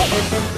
Oh, my God.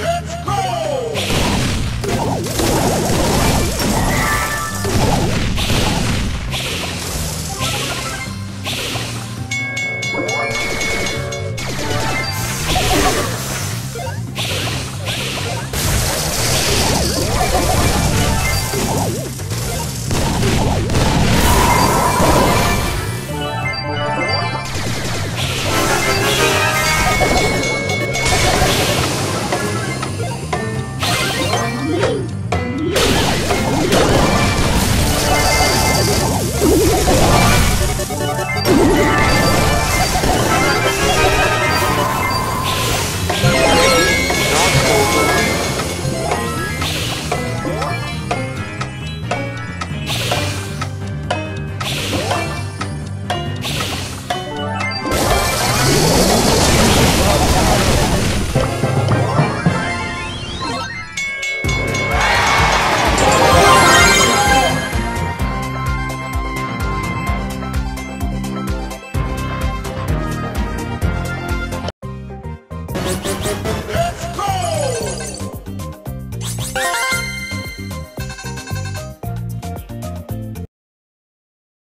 Thank you.